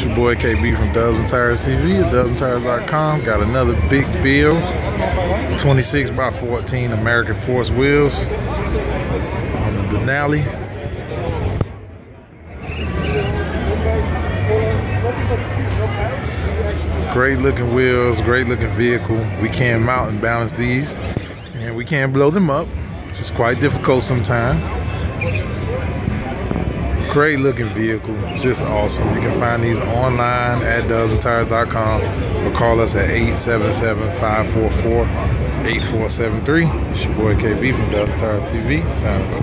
It's your boy KB from Dubs and Tires TV at dubsandtires.com. Got another big build. 26 by 14 American Force wheels on the Denali. Great looking wheels, great looking vehicle. We can mount and balance these and we can blow them up, which is quite difficult sometimes. Great looking vehicle, just awesome. You can find these online at dubsandtires.com or call us at 877-544-8473. It's your boy KB from Dubs Tires TV. Signing up.